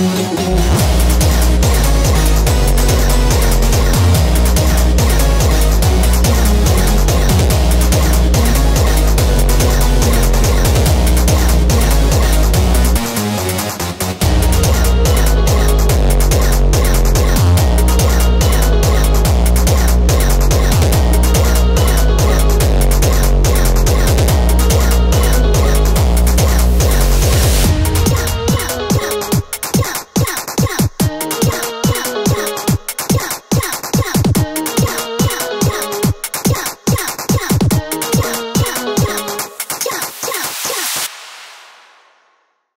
Música